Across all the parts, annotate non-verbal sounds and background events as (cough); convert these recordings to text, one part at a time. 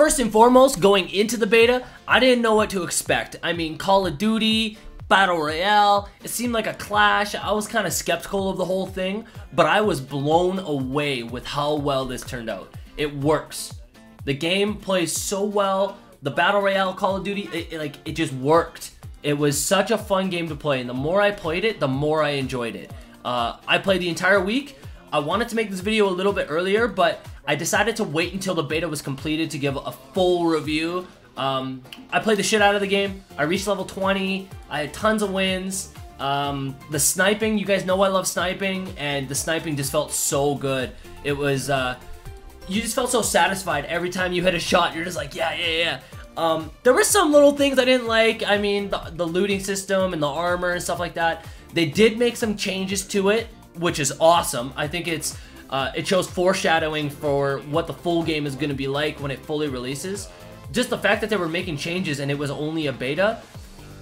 first and foremost, going into the beta, I didn't know what to expect. I mean, Call of Duty, Battle Royale, it seemed like a clash. I was kind of skeptical of the whole thing, but I was blown away with how well this turned out. It works. The game plays so well. The Battle Royale Call of Duty, it, it, like, it just worked. It was such a fun game to play, and the more I played it, the more I enjoyed it. Uh, I played the entire week. I wanted to make this video a little bit earlier, but I decided to wait until the beta was completed to give a full review. Um, I played the shit out of the game. I reached level 20. I had tons of wins. Um, the sniping, you guys know I love sniping, and the sniping just felt so good. It was, uh, you just felt so satisfied every time you hit a shot. You're just like, yeah, yeah, yeah. Um, there were some little things I didn't like. I mean, the, the looting system and the armor and stuff like that. They did make some changes to it, which is awesome. I think it's uh, it shows foreshadowing for what the full game is going to be like when it fully releases. Just the fact that they were making changes and it was only a beta,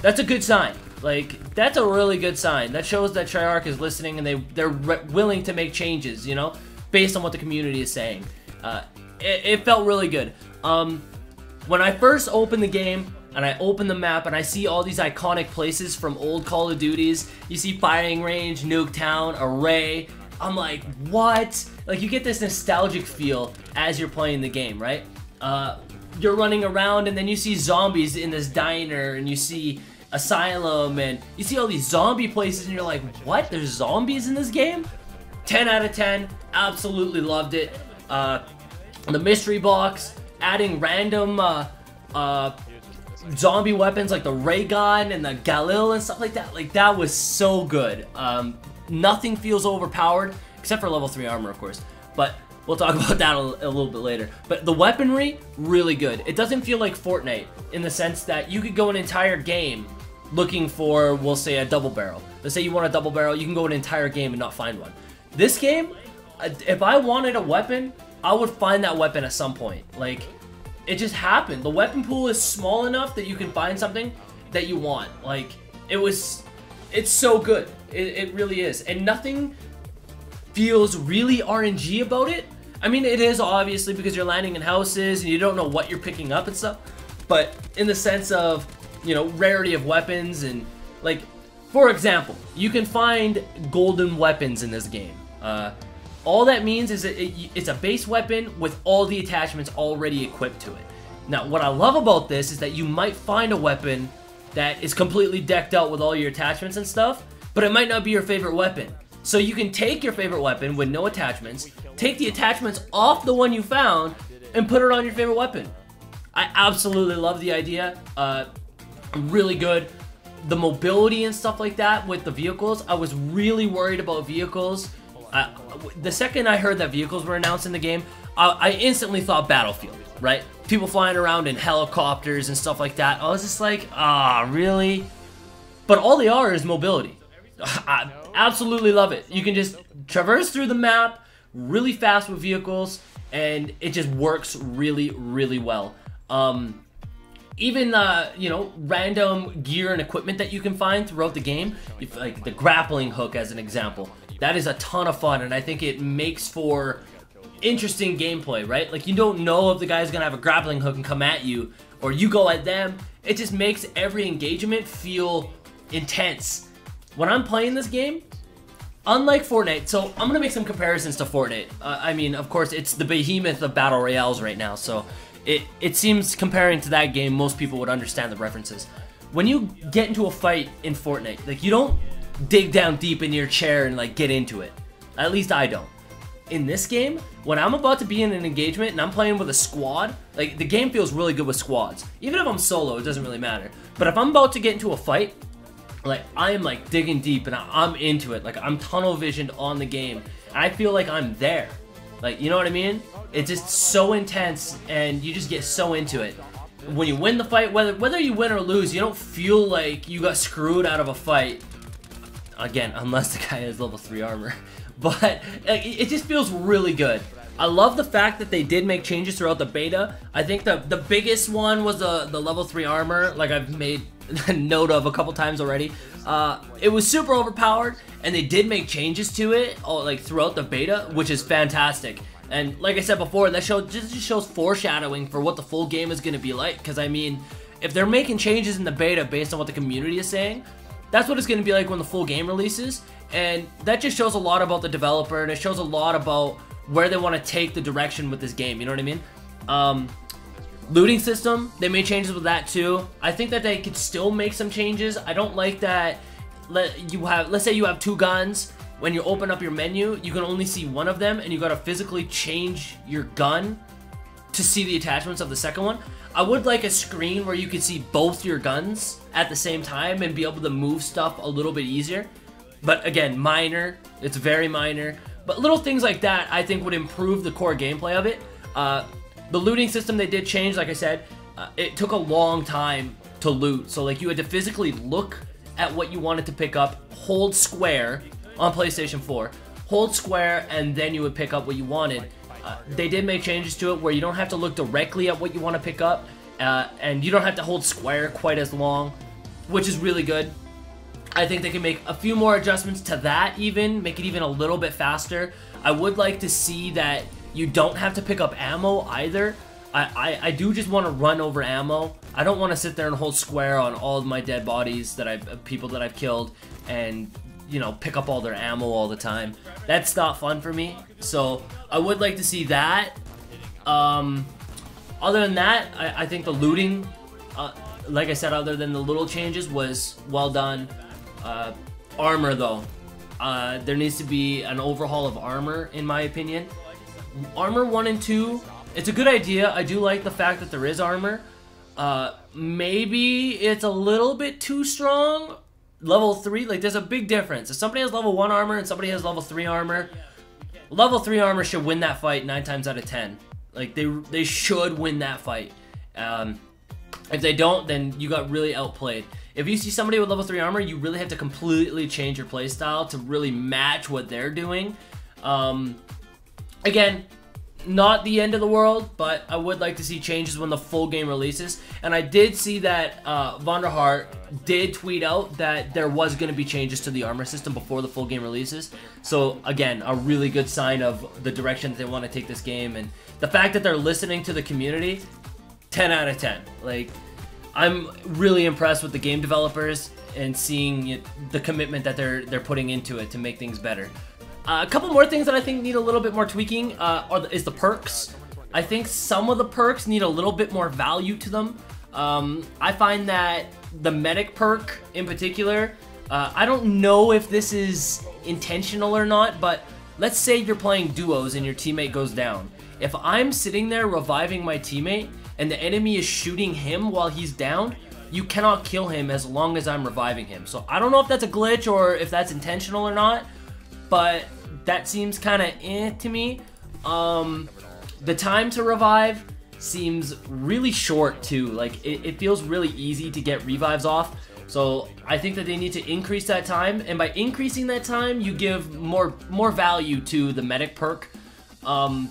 that's a good sign. Like, that's a really good sign. That shows that Treyarch is listening and they, they're willing to make changes, you know, based on what the community is saying. Uh, it, it, felt really good. Um, when I first opened the game, and I open the map and I see all these iconic places from old Call of Duties. You see Firing Range, Nuketown, Array, I'm like, what? Like, you get this nostalgic feel as you're playing the game, right? Uh, you're running around and then you see zombies in this diner and you see Asylum and you see all these zombie places and you're like, what? There's zombies in this game? 10 out of 10. Absolutely loved it. Uh, the mystery box, adding random uh, uh, zombie weapons like the ray gun and the Galil and stuff like that. Like, that was so good. Um, Nothing feels overpowered, except for level 3 armor, of course. But we'll talk (laughs) about that a, a, little bit later. But the weaponry, really good. It doesn't feel like Fortnite in the sense that you could go an entire game looking for, we'll say, a double barrel. Let's say you want a double barrel, you can go an entire game and not find one. This game, if I wanted a weapon, I would find that weapon at some point. Like, it just happened. The weapon pool is small enough that you can find something that you want. Like, it was, it's so good. It, it really is. And nothing feels really RNG about it. I mean, it is obviously because you're landing in houses and you don't know what you're picking up and stuff. But in the sense of, you know, rarity of weapons and, like, for example, you can find golden weapons in this game. Uh, all that means is that it, it's a base weapon with all the attachments already equipped to it. Now, what I love about this is that you might find a weapon that is completely decked out with all your attachments and stuff, but it might not be your favorite weapon. So you can take your favorite weapon with no attachments, take the attachments off the one you found, and put it on your favorite weapon. I absolutely love the idea. Uh, really good. The mobility and stuff like that with the vehicles, I was really worried about vehicles. Uh, the second I heard that vehicles were announced in the game, I, I instantly thought Battlefield, right? People flying around in helicopters and stuff like that. I was just like, ah, really? But all they are is mobility. I absolutely love it. You can just traverse through the map really fast with vehicles, and it just works really, really well. Um, even uh, you know random gear and equipment that you can find throughout the game, if, like the grappling hook as an example, that is a ton of fun, and I think it makes for interesting gameplay, right? Like you don't know if the guy's gonna have a grappling hook and come at you, or you go at them. It just makes every engagement feel intense when I'm playing this game, unlike Fortnite, so I'm gonna make some comparisons to Fortnite. Uh, I mean, of course, it's the behemoth of battle royales right now, so it it seems comparing to that game, most people would understand the references. When you get into a fight in Fortnite, like you don't dig down deep in your chair and like get into it. At least I don't. In this game, when I'm about to be in an engagement and I'm playing with a squad, like the game feels really good with squads. Even if I'm solo, it doesn't really matter. But if I'm about to get into a fight, like I am like digging deep and I'm into it. Like I'm tunnel visioned on the game. I feel like I'm there. Like you know what I mean? It's just so intense and you just get so into it. When you win the fight, whether whether you win or lose, you don't feel like you got screwed out of a fight. Again, unless the guy has level 3 armor. (laughs) But it just feels really good. I love the fact that they did make changes throughout the beta. I think the, the biggest one was the, the level 3 armor, like I've made (laughs) note of a couple times already. Uh, it was super overpowered, and they did make changes to it, all, like throughout the beta, which is fantastic. And like I said before, that show just, just shows foreshadowing for what the full game is going to be like. Because, I mean, if they're making changes in the beta based on what the community is saying, that's what it's going to be like when the full game releases. And that just shows a lot about the developer, and it shows a lot about where they want to take the direction with this game. You know what I mean? Um, looting system, they made changes with that too. I think that they could still make some changes. I don't like that. Let you have, let's say you have two guns. When you open up your menu, you can only see one of them, and you got to physically change your gun to see the attachments of the second one. I would like a screen where you could see both your guns at the same time and be able to move stuff a little bit easier. But again, minor. It's very minor. But little things like that, I think, would improve the core gameplay of it. Uh, the looting system they did change, like I said, uh, it took a long time to loot. So, like, you had to physically look at what you wanted to pick up, hold square on PlayStation 4, hold square, and then you would pick up what you wanted. They did make changes to it where you don't have to look directly at what you want to pick up, uh, and you don't have to hold square quite as long, which is really good. I think they can make a few more adjustments to that even, make it even a little bit faster. I would like to see that you don't have to pick up ammo either. I, I, I do just want to run over ammo. I don't want to sit there and hold square on all of my dead bodies that I've, people that I've killed and, you know, pick up all their ammo all the time. That's not fun for me. So I would like to see that. Um, other than that, I, I think the looting, uh, like I said, other than the little changes, was well done. Uh, armor, though. Uh, there needs to be an overhaul of armor, in my opinion. Armor 1 and 2, it's a good idea. I do like the fact that there is armor. Uh, maybe it's a little bit too strong. Level 3, like there's a big difference. If somebody has level 1 armor and somebody has level 3 armor, level 3 armor should win that fight 9 times out of 10. Like, they, they should win that fight. Um, if they don't, then you got really outplayed. If you see somebody with level 3 armor, you really have to completely change your playstyle to really match what they're doing. Um, again, not the end of the world, but I would like to see changes when the full game releases. And I did see that uh, did tweet out that there was going to be changes to the armor system before the full game releases. So again, a really good sign of the direction that they want to take this game. And the fact that they're listening to the community, 10 out of 10. Like, I'm really impressed with the game developers and seeing the commitment that they're they're putting into it to make things better. Uh, a couple more things that I think need a little bit more tweaking uh, are the, is the perks. I think some of the perks need a little bit more value to them. Um, I find that the medic perk in particular, uh, I don't know if this is intentional or not, but let's say you're playing duos and your teammate goes down. If I'm sitting there reviving my teammate and the enemy is shooting him while he's down, you cannot kill him as long as I'm reviving him. So I don't know if that's a glitch or if that's intentional or not, but that seems kind of eh to me. Um, the time to revive seems really short too. Like it, it feels really easy to get revives off. So I think that they need to increase that time, and by increasing that time, you give more more value to the medic perk. Um,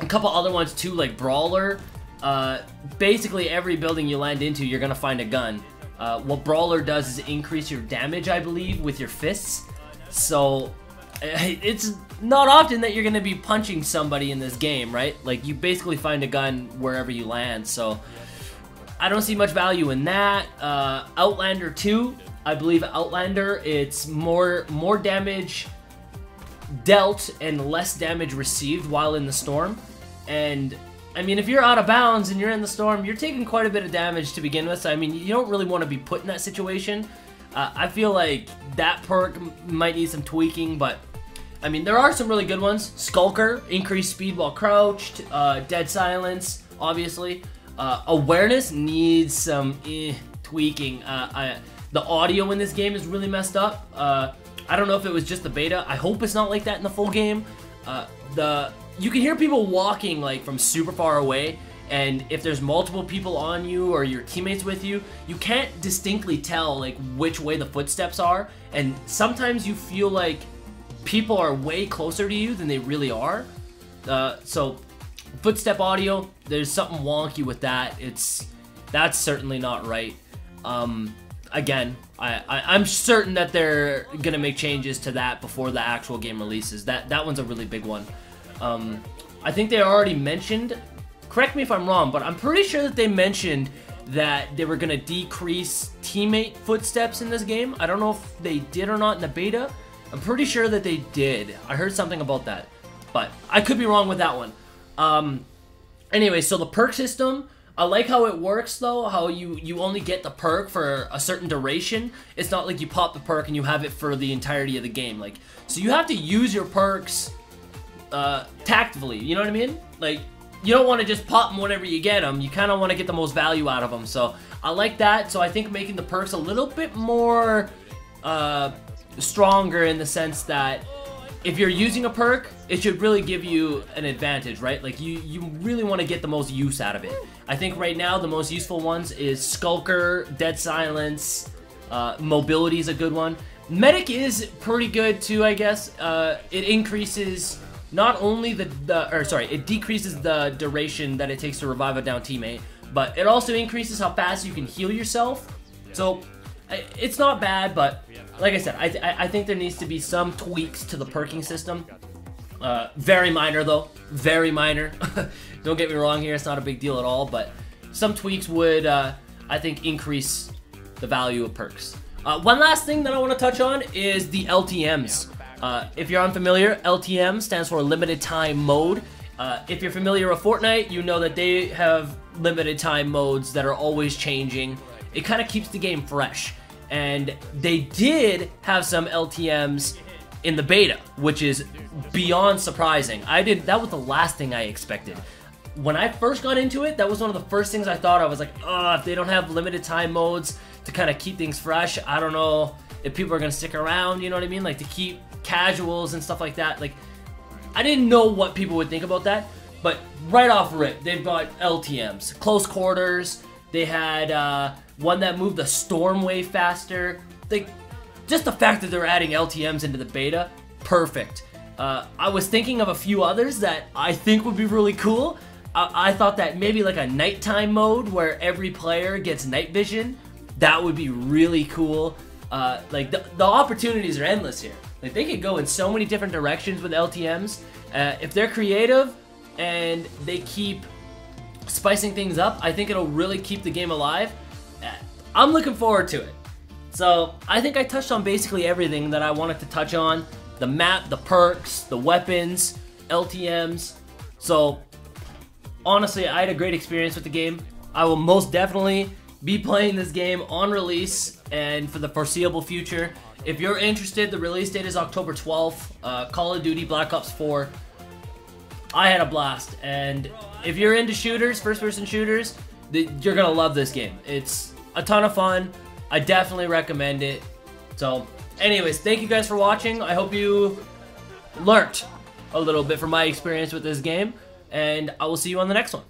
a couple other ones too, like brawler uh, basically every building you land into, you're gonna find a gun. Uh, what Brawler does is increase your damage, I believe, with your fists. So, it's not often that you're gonna be punching somebody in this game, right? Like, you basically find a gun wherever you land, so... I don't see much value in that. Uh, Outlander 2, I believe Outlander, it's more, more damage dealt and less damage received while in the storm. And I mean, if you're out of bounds and you're in the storm, you're taking quite a bit of damage to begin with. So, I mean, you don't really want to be put in that situation. Uh, I feel like that perk might need some tweaking, but I mean, there are some really good ones. Skulker, increased speed while crouched, uh, dead silence, obviously. Uh, awareness needs some eh, tweaking. Uh, I, the audio in this game is really messed up. Uh, I don't know if it was just the beta. I hope it's not like that in the full game. Uh, the you can hear people walking like from super far away and if there's multiple people on you or your teammates with you you can't distinctly tell like which way the footsteps are. And sometimes you feel like people are way closer to you than they really are. Uh, so footstep audio there's something wonky with that. It's that's certainly not right. Um, again I, I am certain that they're gonna make changes to that before the actual game releases. That that one's a really big one. Um, I think they already mentioned, correct me if I'm wrong, but I'm pretty sure that they mentioned that they were going to decrease teammate footsteps in this game. I don't know if they did or not in the beta. I'm pretty sure that they did. I heard something about that, but I could be wrong with that one. Um, anyway, so the perk system, I like how it works though, how you, you only get the perk for a certain duration. It's not like you pop the perk and you have it for the entirety of the game. Like, so you have to use your perks uh, tactfully, you know what I mean? Like, you don't want to just pop them whenever you get them. You kind of want to get the most value out of them. So I like that. So I think making the perks a little bit more uh, stronger in the sense that if you're using a perk, it should really give you an advantage, right? Like you, you really want to get the most use out of it. I think right now the most useful ones is Skulker, Dead Silence, uh, Mobility is a good one. Medic is pretty good too, I guess. Uh, it increases not only the, the, or sorry, it decreases the duration that it takes to revive a down teammate, but it also increases how fast you can heal yourself. So it's not bad, but like I said, I, I think there needs to be some tweaks to the perking system. Uh, very minor though, very minor. (laughs) Don't get me wrong here, it's not a big deal at all, but some tweaks would, uh, I think, increase the value of perks. Uh, one last thing that I want to touch on is the LTMs. Uh, if you're unfamiliar, LTM stands for Limited Time Mode. Uh, if you're familiar with Fortnite, you know that they have limited time modes that are always changing. It kind of keeps the game fresh. And they did have some LTMs in the beta, which is beyond surprising. I did that was the last thing I expected. When I first got into it, that was one of the first things I thought. I was like, oh, if they don't have limited time modes to kind of keep things fresh, I don't know if people are gonna stick around. You know what I mean? Like to keep casuals and stuff like that. Like, I didn't know what people would think about that, but right off rip, they've got LTMs, close quarters. They had uh, one that moved the storm way faster. Like, just the fact that they're adding LTMs into the beta, perfect. Uh, I was thinking of a few others that I think would be really cool. I, I thought that maybe like a nighttime mode where every player gets night vision. That would be really cool. Uh, like the, the opportunities are endless here. Like they could go in so many different directions with LTMs. Uh, if they're creative and they keep spicing things up, I think it'll really keep the game alive. Uh, I'm looking forward to it. So I think I touched on basically everything that I wanted to touch on. The map, the perks, the weapons, LTMs. So honestly, I had a great experience with the game. I will most definitely be playing this game on release and for the foreseeable future. If you're interested, the release date is October 12th. Uh, Call of Duty Black Ops 4. I had a blast, and if you're into shooters, first-person shooters, you're gonna love this game. It's a ton of fun. I definitely recommend it. So, anyways, thank you guys for watching. I hope you learnt a little bit from my experience with this game, and I will see you on the next one.